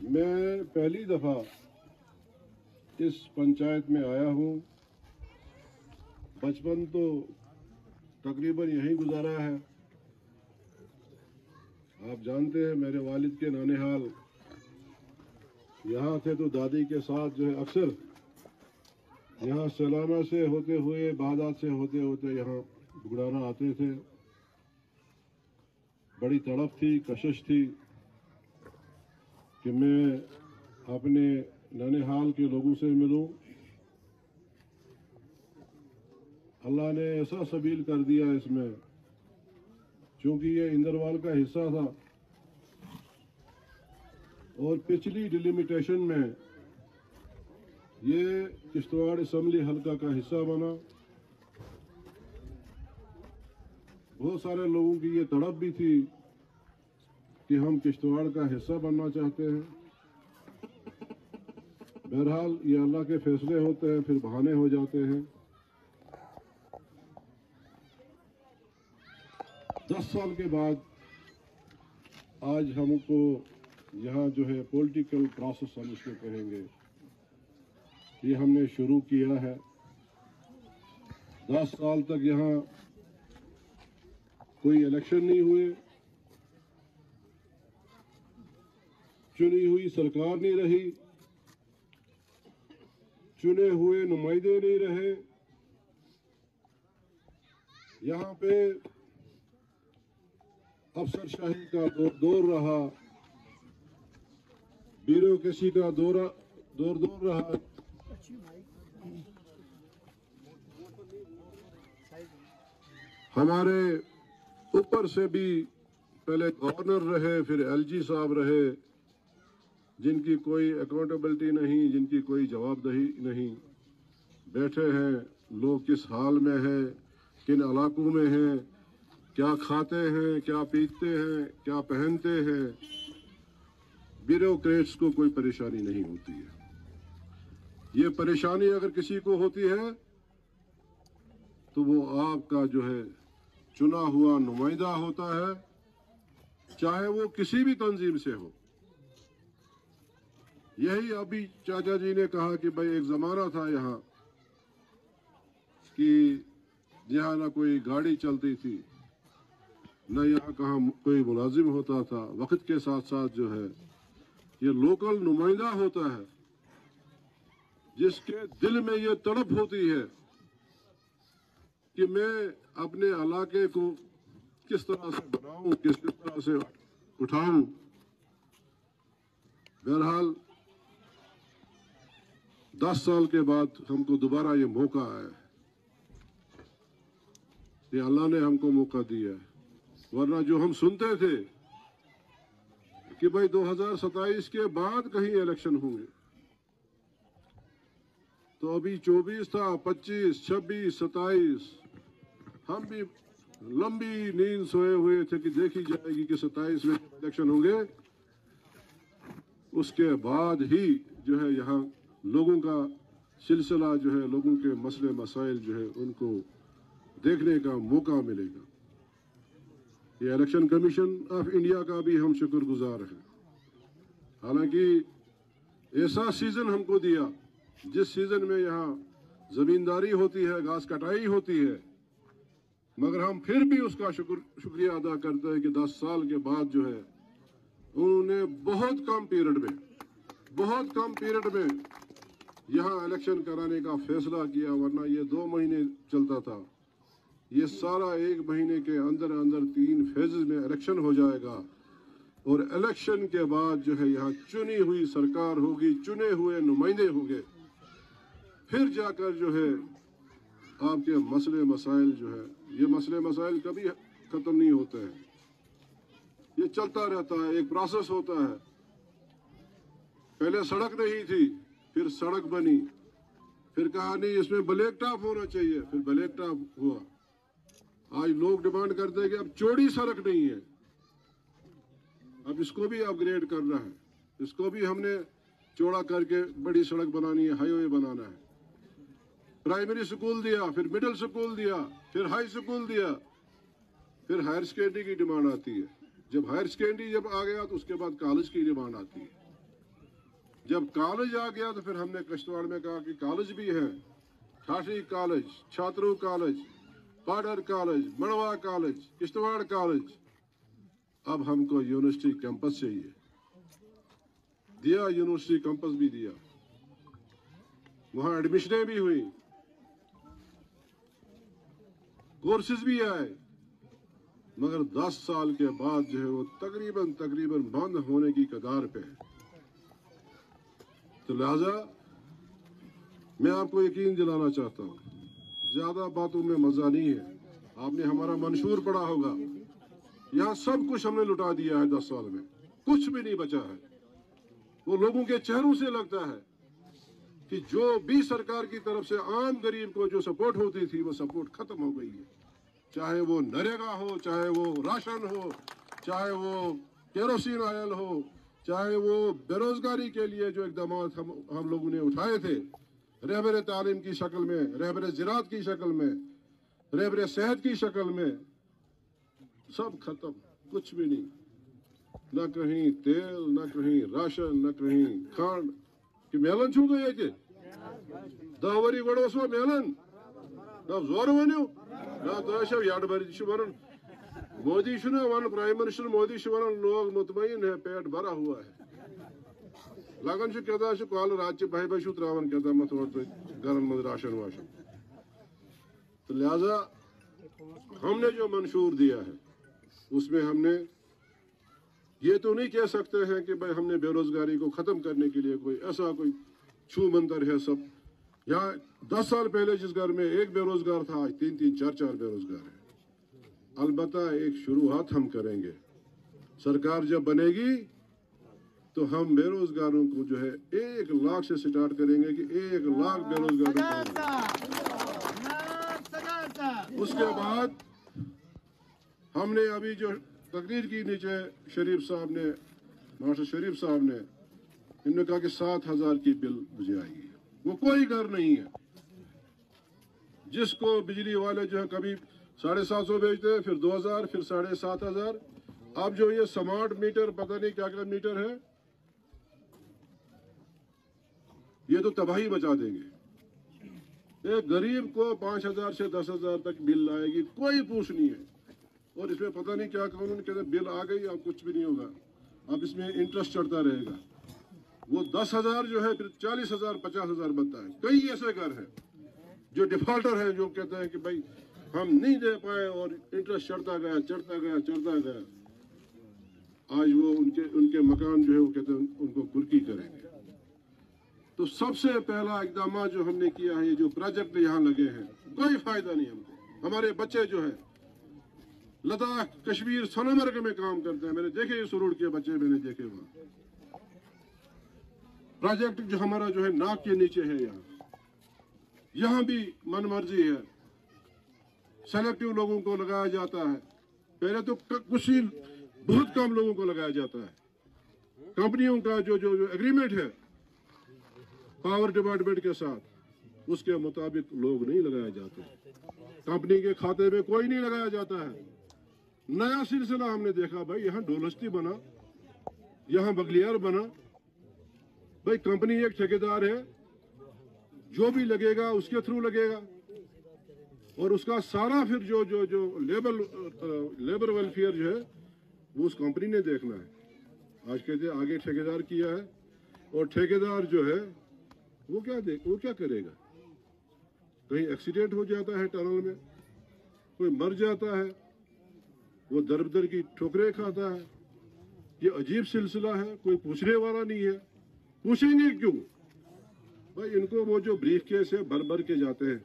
मैं पहली दफ़ा इस पंचायत में आया हूँ। बचपन तो तकरीबन यहीं गुजारा है। आप जानते हैं, मेरे वालिद के नाने हाल यहाँ थे तो दादी के साथ जो है अक्सर यहाँ सलाना से होते हुए, बादात से होते होते यहाँ गुड़ाना आते थे। बड़ी तड़प थी, कशिश थी। कि मैं अपने ननिहाल के लोगों से मिलूं। अल्लाह ने ऐसा सबील कर दिया इसमें, क्योंकि ये इंदरवाल का हिस्सा था। और पिछली डिलिमिटेशन में ये किश्तवाड़ असम्बली हलका का हिस्सा बना। बहुत सारे लोगों की ये तड़प भी थी। कि हम किश्तवाड़ का हिस्सा बनना चाहते हैं। बहरहाल, ये अल्लाह के फैसले होते हैं, फिर बहाने हो जाते हैं। दस साल के बाद आज हमको यहाँ जो है पॉलिटिकल प्रोसेस हम इसको कहेंगे ये हमने शुरू किया है। दस साल तक यहाँ कोई इलेक्शन नहीं हुए। चुनी हुई सरकार नहीं रही। चुने हुए नुमाइंदे नहीं रहे। यहाँ पे अफसरशाही का दौर दौर रहा। ब्यूरोक्रेसी का दौरा, दौर दौर रहा। हमारे ऊपर से भी पहले गवर्नर रहे, फिर एलजी साहब रहे। जिनकी कोई अकाउंटेबिलिटी नहीं, जिनकी कोई जवाबदेही नहीं। बैठे हैं, लोग किस हाल में हैं, किन इलाकों में हैं, क्या खाते हैं, क्या पीते हैं, क्या पहनते हैं। ब्यूरोक्रेट्स को कोई परेशानी नहीं होती है। ये परेशानी अगर किसी को होती है तो वो आपका जो है, चुना हुआ नुमाइंदा होता है, चाहे वो किसी भी तंजीम से हो। यही अभी चाचा जी ने कहा कि भाई एक जमाना था यहाँ कि यहाँ ना कोई गाड़ी चलती थी, न यहाँ कहाँ कोई मुलाजिम होता था। वक्त के साथ साथ जो है ये लोकल नुमाइंदा होता है, जिसके दिल में ये तड़प होती है कि मैं अपने इलाके को किस तरह से बनाऊँ, किस तरह से उठाऊं। बहरहाल दस साल के बाद हमको दोबारा ये मौका आया ये अल्लाह ने हमको मौका दिया है। वरना जो हम सुनते थे कि भाई 2027 के बाद कहीं इलेक्शन होंगे। तो अभी 24 था 25, 26, 27 हम भी लंबी नींद सोए हुए थे कि देखी जाएगी कि 27 में इलेक्शन होंगे। उसके बाद ही जो है यहाँ लोगों का सिलसिला जो है, लोगों के मसले मसाइल जो है, उनको देखने का मौका मिलेगा। ये इलेक्शन कमीशन ऑफ़ इंडिया का भी हम शुक्रगुजार हैं। हालाँकि ऐसा सीज़न हमको दिया, जिस सीज़न में यहाँ जमींदारी होती है, घास कटाई होती है, मगर हम फिर भी उसका शुक्र, शुक्रिया अदा करते हैं कि 10 साल के बाद जो है, उन्होंने बहुत कम पीरियड में, बहुत कम पीरियड में यहाँ इलेक्शन कराने का फैसला किया, वरना ये दो महीने चलता था। ये सारा एक महीने के अंदर अंदर तीन फ़ेज़ में इलेक्शन हो जाएगा। और इलेक्शन के बाद जो है यहाँ चुनी हुई सरकार होगी, चुने हुए नुमाइंदे होंगे। फिर जाकर जो है आपके मसले मसाइल जो है, ये मसले मसाइल कभी ख़त्म नहीं होते हैं। ये चलता रहता है, एक प्रोसेस होता है। पहले सड़क नहीं थी फिर सड़क बनी। फिर कहा, नहीं, इसमें ब्लैक टॉप होना चाहिए। फिर ब्लैक टॉप हुआ। आज लोग डिमांड करते हैं कि अब चौड़ी सड़क नहीं है। अब इसको भी अपग्रेड करना है। इसको भी हमने चौड़ा करके बड़ी सड़क बनानी है, हाईवे बनाना है। प्राइमरी स्कूल दिया, फिर मिडिल स्कूल दिया, फिर हाई स्कूल दिया। फिर हायर सेकेंडरी की डिमांड आती है। जब हायर सेकेंडरी जब आ गया तो उसके बाद कॉलेज की डिमांड आती है। जब कॉलेज आ गया तो फिर हमने कश्तवाड़ में कहा कि कॉलेज भी है। ठाठी कॉलेज छात्रों college Paddar college Marwah college Kishtwar college अब हमको यूनिवर्सिटी कैंपस चाहिए। दिया यूनिवर्सिटी कैंपस भी दिया। वहाँ एडमिशनें भी हुई। कोर्सेज भी आए। मगर 10 साल के बाद जो है वो तकरीबन तकरीबन बंद होने की कगार पे है। तो लिहाजा, मैं आपको यकीन दिलाना चाहता हूँ, ज़्यादा बातों में मज़ा नहीं है। आपने हमारा मंशूर पढ़ा होगा। यहाँ सब कुछ हमने लुटा दिया है दस साल में। कुछ भी नहीं बचा है। वो लोगों के चेहरों से लगता है कि जो भी सरकार की तरफ़ से आम गरीब को जो सपोर्ट होती थी, वो सपोर्ट खत्म हो गई है। चाहे वो नरेगा हो, चाहे वो राशन हो, चाहे वो केरोसिन ऑयल हो चाहे वो बेरोजगारी के लिए जो इकदाम हम हम लोगों ने उठाए थे, रहबर तालीम की शक्ल में, रहबर ज़रात की शक्ल में, रहबर सेहत की शक्ल में, सब खत्म, कुछ भी नहीं। न कहीं तेल, न कहीं राशन, न कहीं खांड कि मेलन छू गए कि? दह वरी मेलन। दप ज़ोर वनो ना तो यड वरी वन मोदी वन प्राइम मिनिस्टर मोदी वन लोग मुतमिन है, पेट भरा हुआ है। लगन क्या कल रात बह बह त्रावान क्या मत घर मज राशन वाशन। तो लिहाजा, हमने जो मंशूर दिया है, उसमें हमने ये तो नहीं कह सकते हैं कि भाई हमने बेरोजगारी को खत्म करने के लिए कोई ऐसा कोई छू मंतर है सब। यहाँ दस साल पहले जिस घर में एक बेरोजगार था, आज तीन तीन चार चार बेरोजगार है। अलबत्ता एक शुरुआत हम करेंगे। सरकार जब बनेगी तो हम बेरोजगारों को जो है एक लाख से स्टार्ट करेंगे कि एक लाख बेरोजगारों को उसके बाद हमने अभी जो तकरीर की नीचे शरीफ साहब ने मास्टर शरीफ साहब ने इन्होंने कहा कि सात हज़ार की बिल मुझे है वो कोई घर नहीं है। जिसको बिजली वाले जो है कभी साढ़े सात सौ बेचते हैं, फिर दो हज़ार, फिर साढ़े सात हज़ार। अब जो ये स्मार्ट मीटर पता नहीं क्या क्या मीटर है, ये तो तबाही बचा देंगे। एक गरीब को पाँच हज़ार से दस हज़ार तक बिल आएगी, कोई पूछ नहीं है। और इसमें पता नहीं क्या कानून, कहते बिल आ गई, अब कुछ भी नहीं होगा। अब इसमें इंटरेस्ट चढ़ता रहेगा। वो दस हज़ार जो है, फिर चालीस हज़ार, पचास हज़ार बनता है। कई ऐसे घर हैं, जो डिफॉल्टर हैं, जो कहते हैं कि भाई हम नहीं दे पाए और इंटरेस्ट चढ़ता गया चढ़ता गया चढ़ता गया। आज वो उनके उनके मकान जो है, वो कहते हैं, उनको कुर्की करेंगे। तो सबसे पहला इकदाम जो हमने किया है, ये जो प्रोजेक्ट यहाँ लगे हैं, कोई फ़ायदा नहीं हमको। हमारे बच्चे जो है, लद्दाख, कश्मीर, सोनमर्ग में काम करते हैं। मैंने देखे सुरुड़ के बच्चे, मैंने देखे वहाँ। प्रोजेक्ट जो हमारा जो है, नाक के नीचे है यहाँ। यहाँ भी मन मर्ज़ी है। सेलेक्टिव लोगों को लगाया जाता है। पहले तो कुछ ही बहुत कम लोगों को लगाया जाता है। कंपनियों का जो जो, जो एग्रीमेंट है पावर डिपार्टमेंट के साथ उसके मुताबिक लोग नहीं लगाए जाते। कंपनी के खाते में कोई नहीं लगाया जाता है। नया सिलसिला हमने देखा भाई यहाँ डोलस्ती बना यहाँ बगलियार बना। भाई कंपनी एक ठेकेदार है जो भी लगेगा उसके थ्रू लगेगा। और उसका सारा फिर जो जो जो लेबर लेबर वेलफेयर जो है, वो उस कंपनी ने देखना है। आज कहते आगे ठेकेदार किया है और ठेकेदार जो है, वो क्या देख वो क्या करेगा? कहीं एक्सीडेंट हो जाता है टनल में, कोई मर जाता है, वो दर दर की ठोकरे खाता है, ये अजीब सिलसिला है, कोई पूछने वाला नहीं है। पूछेंगे क्यों? भाई इनको वो जो ब्रीफ केस है भर भर के जाते हैं।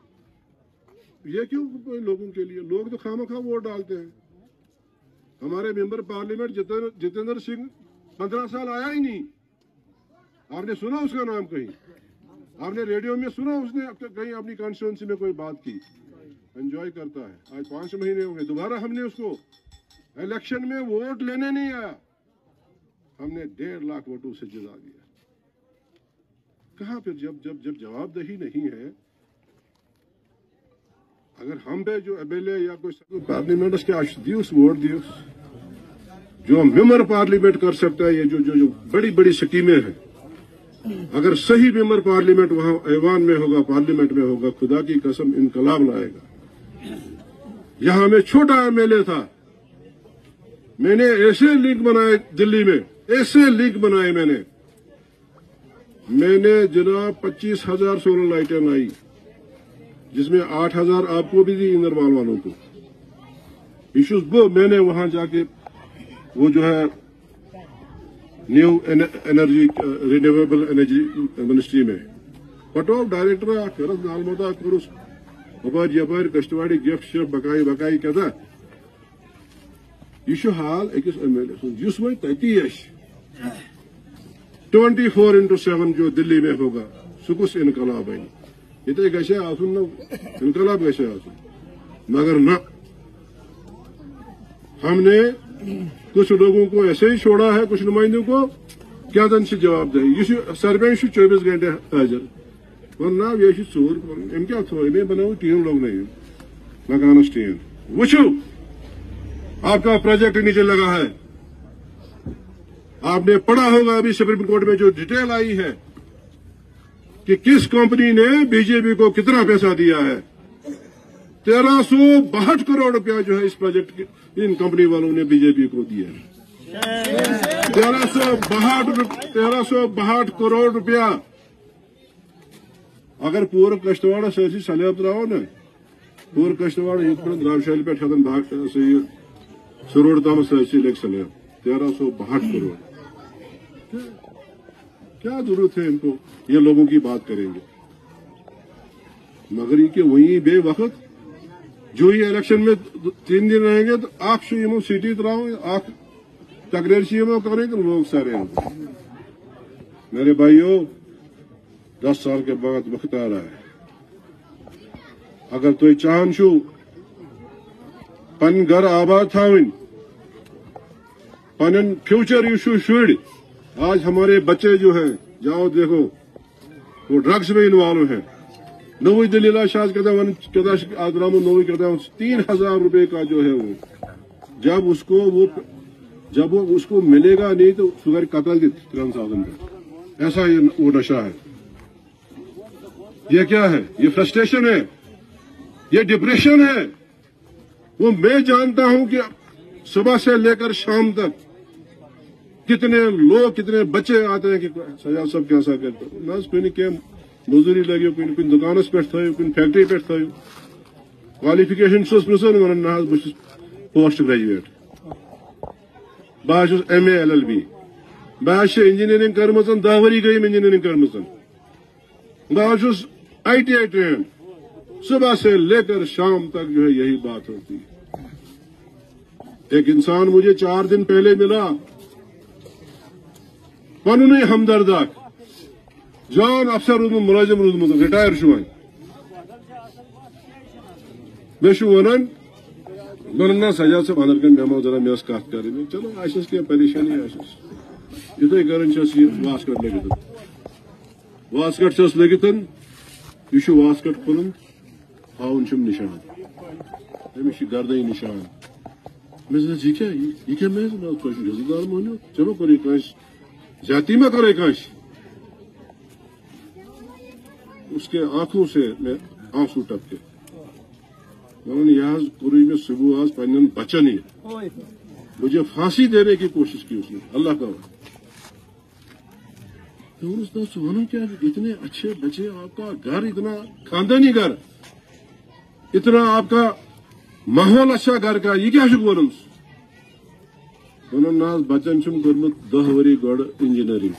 ये क्यों लोगों के लिए? लोग तो खाम खा वोट डालते हैं। हमारे मेंबर पार्लियामेंट जितेंद्र सिंह पंद्रह साल आया ही नहीं। आपने सुना उसका नाम कहीं? आपने रेडियो में सुना उसने? कहीं अपनी कॉन्स्टिट्यूंसी में कोई बात की। एंजॉय करता है। आज पाँच महीने हो गए। दोबारा हमने उसको इलेक्शन में वोट लेने नहीं आया। हमने डेढ़ लाख वोटों से जिता दिया। कहा फिर जब जब जब जवाबदेही नहीं है अगर हम पे जो एमएलए या कोई पार्लियामेंट के दिवस वोट दिवस, जो मेंबर पार्लियामेंट कर सकता है, ये जो जो जो बड़ी बड़ी स्कीमें हैं, अगर सही मेंबर पार्लियामेंट वहाँ ऐवान में होगा पार्लियामेंट में होगा, खुदा की कसम इनकलाब लाएगा। यहाँ में छोटा एमएलए था। मैंने ऐसे लिंक बनाए दिल्ली में, ऐसे लिंक बनाए मैंने। मैंने जनाब पच्चीस हज़ार सोलर लाइटें लाई। जिसमें आठ हज़ार आपको भी दी इंदरवाल वालों को। इशूज वो मैंने वहाँ जाके वो जो है new energy renewable energy ministry में। पटो डायरेक्टर कर नालमोदा कर्स हपर यपर कश्तवाड़ी गिफ्ट शिफ्ट बकाई बकाई क्या यह हाल अकिस एम एल ए वो तती ट्वेंटी फोर इंटू सेवन जो दिल्ली में होगा सुकुस इनकलाब बन ये गशे आसन इनकलाब गशे आसन मगर न. हमने कुछ लोगों को ऐसे ही छोड़ा है, कुछ नुमाइंदों को, क्या दन से जवाब दे? यह सरपंच चौबीस घंटे हाजिर। वरना यह चूर अम क्या मे बनाओ टीन लोग नहीं मकानस टीन वुचु आपका प्रोजेक्ट नीचे लगा है। आपने पढ़ा होगा अभी सुप्रीम कोर्ट में जो डिटेल आई है। कि किस कंपनी ने बीजेपी को कितना पैसा दिया है? तेरह सौ बाहठ करोड़ रुपया जो है इस प्रोजेक्ट की, इन कंपनी वालों ने बीजेपी को दिया है। तेरह सौ बाहठ तेरह सौ बाहठ करोड़ रुपया। अगर पूर्व कश्तवाड़ सही सलेब त्रो ना, पूर्व कश्तवाड़ ये द्रावशाली पे हतन सरोड़ तम सही लेख सलेब तेरह सौ बाहठ करोड़। क्या ज़रूरत है इनको? ये लोगों की बात करेंगे। मगर ये वही बे वक्त जो ही इलेक्शन में तीन दिन रहेंगे तो आप यमो सीटी तराओ आप तकरीर यमो करें तो लोग सारे मेरे भाइयों, दस साल के बाद वक्त आ रहा है। अगर तुम चाहन छो पन घर आबाद थावन पन फ्यूचर यू शुड़ आज हमारे बच्चे जो हैं, जाओ देखो, वो ड्रग्स में इन्वॉल्व हैं। नवी दलील शाह वन कहता नवी कहता तीन हज़ार रुपए का जो है वो, जब उसको वो, जब वो उसको मिलेगा नहीं तो सुगर कतल तिरन साधन का ऐसा ये वो नशा है। ये क्या है? ये फ्रस्ट्रेशन है। ये डिप्रेशन है। वो मैं जानता हूँ कि सुबह से लेकर शाम तक कितने लोग, कितने बच्चे आते हैं कि सजा सब कैसा करते ना क्या मजदूरी लगे कुन कुन दुकानस पे कुन फैक्ट्री पे थो क्वालिफिकेशन वन वन ना बस पोस्ट ग्रेजुएट बह एम एल एल बी बह इंजीनियरिंग कर्म दह वरी गई इंजीनियरिंग कर्म बहुत आई टी आई ट्रेन सुबह से लेकर शाम तक जो है यही बात होती है। एक इंसान मुझे चार दिन पहले मिला पन हमदर्दाक जान अफसर रूदमुत मुलाजिम रूदमुत रिटायर वन मे वन वन ना सजा सब अनर कन मेमो जरा मे कत कर चलो आस कह परेशानी आस इथे कर वास्कट लगित वास्कट लगित यह वास्कट खुलन हावन निशान अमिस गर्दन निशान मे यह क्या यह क्या मे रिजदार मोनो चलो कर जाति मा कर उसके आँखों से मैं आँसू टपके उन्होंने यहाँ पूरी में सुबह आज पन्न बचन ही मुझे फांसी देने की कोशिश की उसने अल्लाह का तो उसने क्या इतने अच्छे बच्चे आपका घर इतना खानदानी घर इतना आपका माहौल अच्छा घर का ये क्या वन वन बचन कर्मुत दह वरी गड़ इंजीनियरिंग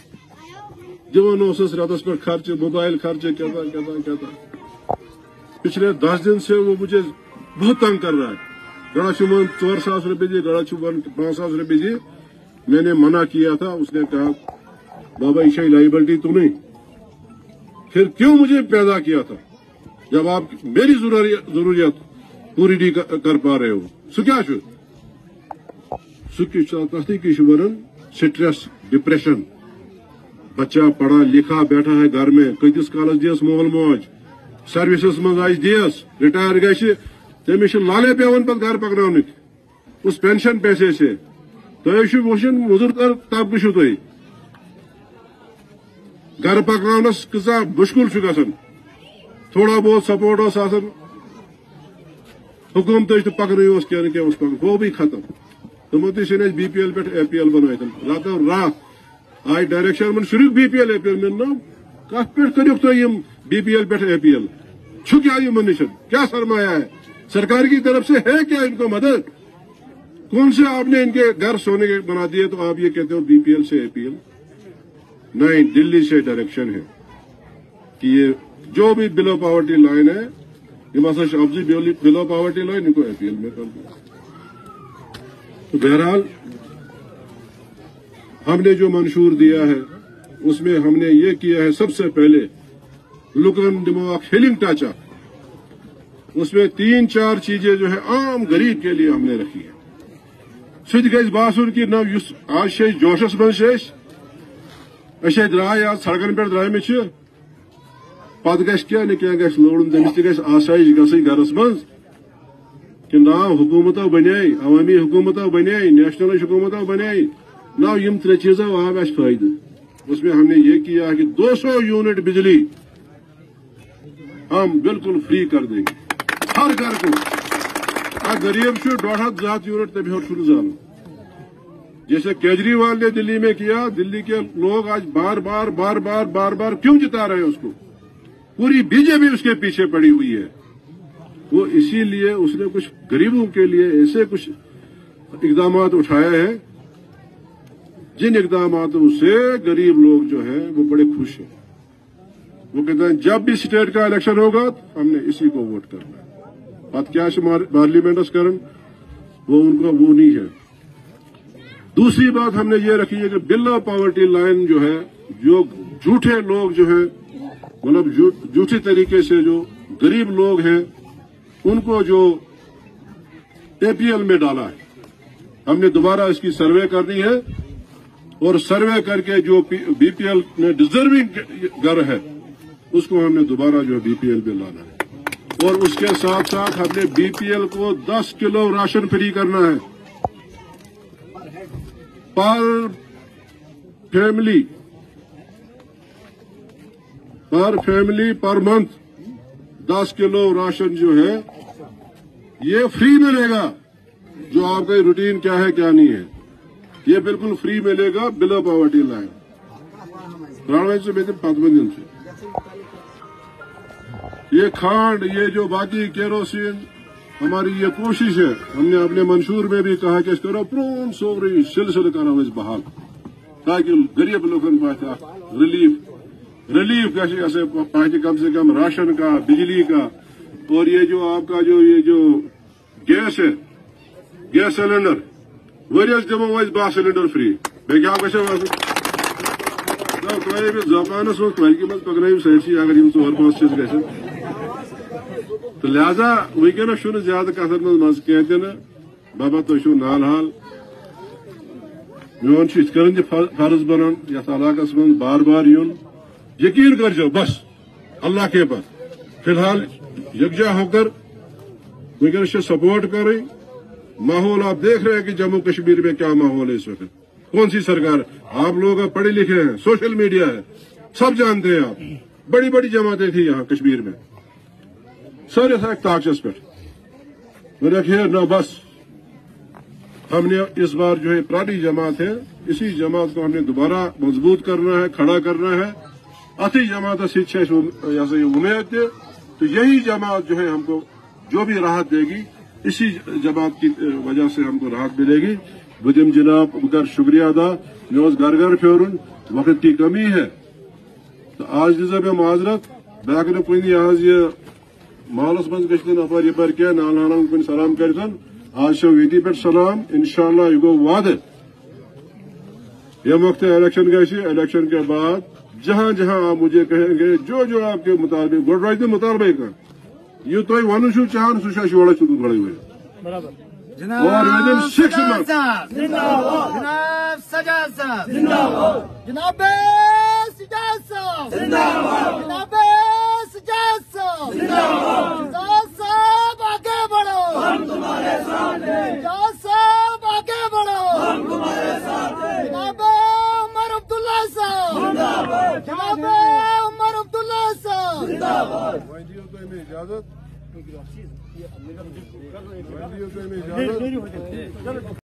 दिवान रतस पे खर्च, मोबाइल खर्च कहता कहता कहता पिछले दस दिन से वो मुझे बहुत तंग कर रहा है। गड़ा वन चौर सास रुपये दिए गड़ा वन पाँच सास रुपये दिए मैंने मना किया था, उसने कहा, बाबा ईशा लाइबिलिटी तो नहीं। फिर क्यों मुझे पैदा किया था? जब आप मेरी जरूरियत पूरी नहीं कर पा रहे हो। सु क्या सु वन स्ट्रेस डिप्रेशन बच्चा पढ़ा लिखा बैठा है घर में कतिस कालस दियस मोल मोज सर्विसस मज आज दियस रिटायर ग लाले पे घर पकन उस पेंशन पैसे से। तुम वुचन मुजुर तबक तुम गर पकनस कसा मुश्किल गसान थोड़ा बहुत सपोर्ट हुकूमत पकन क्या क्या पकन भी खत्म। तमो तन बी पी एल पे ए पी एल बनत रात रात। आय डायरेक्शन मन शुरू B P L A P L मन कत पे कर बी पी एल पे ए पी एल छु क्या ये निश क्या सरमाया है? सरकार की तरफ़ से है क्या इनको मदद? कौन से आपने इनके घर सोने के बना दिए? तो आप ये कहते हो बीपीएल से एपीएल नहीं, दिल्ली से डायरेक्शन है कि ये जो भी बिलो पावर्टी लाइन है हिमाचल सब्ज़ी बिलो पावर्टी लाइन इनको एपीएल में कर दो। तो बहरहाल, हमने जो मंशूर दिया है, उसमें हमने ये किया है, सबसे पहले लुकन दिमाग हिलिंग टाचा उसमें तीन चार चीज़ें जो है, आम गरीब के लिए हमने रखी है। सह गज बासन कि ना आज जोशस मज द्राय, आज सड़कन पे द्राम पत गह क्या क्या गह लोड़न तमिस तस आसाइश गई गरस मज ना हुकूमत बने अवामी हुकूमत बने नेशनल हुकूमत बने ना यम त्रे चीजा आव अस फ़ायदे उसमें हमने ये किया कि 200 यूनिट बिजली हम बिल्कुल फ्री कर देंगे हर घर को गरीब डोड़ हथ जत यूनिट तब हेर जान जैसे केजरीवाल ने दिल्ली में किया दिल्ली के लोग आज बार बार बार बार बार बार क्यों जिता रहे हैं उसको पूरी बीजेपी उसके पीछे पड़ी हुई है वो इसीलिए उसने कुछ गरीबों के लिए ऐसे कुछ इकदाम उठाए हैं, जिन इकदाम से गरीब लोग जो है, वो बड़े खुश हैं। वो कहते हैं, जब भी स्टेट का इलेक्शन होगा तो हमने इसी को वोट करना है। बात क्या पार्लियामेंट करन वो उनका वो नहीं है। दूसरी बात हमने ये रखी है कि बिल्ला पॉवर्टी लाइन जो है, जो झूठे लोग जो है मतलब झूठी तरीके से जो गरीब लोग हैं उनको जो एपीएल में डाला है। हमने दोबारा इसकी सर्वे करनी है और सर्वे करके जो बीपीएल में डिजर्विंग घर है, उसको हमने दोबारा जो बीपीएल में लाना है। और उसके साथ साथ हमने बीपीएल को 10 किलो राशन फ्री करना है। पर फैमिली पर family per month 10 kilo ration जो है ये फ्री मिलेगा जो आपका रूटीन क्या है, क्या नहीं है। ये बिल्कुल फ्री मिलेगा बिलो पॉवर्टी लाइन राणा से बेहतर पदमंदिन से। ये खांड, ये जो बाकी केरोसिन हमारी ये कोशिश है। हमने अपने मंशूर में भी कहा कि करो प्रोन सोवरी सिलसिल करो बहाल। ताकि गरीब लोगों पास रिलीफ रिलीफ कैसे पाए कम से कम राशन का, बिजली का और ये जो आपका जो, ये जो गैस है, गैस सिलेंडर वरियस दिमो बह सिलेंडर फ्री बे गो तुम जबानस मज मज पकन सैसी अगर इन ओर पाँच चीज़ ग तो लिहाजा वनकस ज़्यादा कथन मज कह तन बाबा तुम नाल हाल। मोन इत फ़र्ज़ बनान यथ मज बार बार यून यकीन कर बस। अल्लाह के पर फ़िलहाल यकजा होकर वनकस सपोर्ट कर। माहौल आप देख रहे हैं कि जम्मू कश्मीर में क्या माहौल है इस वक्त। कौन सी सरकार? आप लोग पढ़े लिखे हैं सोशल मीडिया है। सब जानते हैं आप। बड़ी बड़ी जमातें थी यहाँ कश्मीर में। सारे था ताकस पे मैंने न, बस। हमने इस बार जो है पुरानी जमात है। इसी जमात को हमने दोबारा मज़बूत करना है, खड़ा करना है। अति जमात से उम्मीद। तो यही जमात जो है हमको जो भी राहत देगी, इसी जमात की वजह से हमको राहत मिलेगी। बुदिम जनाब कर शुक्रिया अदा। मे घर घर फेरुन वक्त की कमी है। तो आज दिजा मे माजरत बह कुन आज ये मालस मज गन अपर यपर क्या, नाल नाल कुन सलाम कर आज ये पे सलाम इनशाला यह गो वाद। ये वक्त इलेक्शन गलेक्शन के बाद जहाँ जहाँ आप मुझे कहेंगे जो जो आपके मुताबिक गोड रोज मुताबिक यह तुम वन चाहान सह शोड़ा गड़े हुए और विद इन सिक्स मंथ जनाब साहब। जनाब सजाद साहब। जनाब सजाद साहब। साहब आगे बढ़ो। हम तुम्हारे साथ हैं। उमर अब्दुल्ला साहब जनाब उमर अब्दुल्ला साहब वाइडियो को हमें इजाजत वाइडियो को हमें इजाजत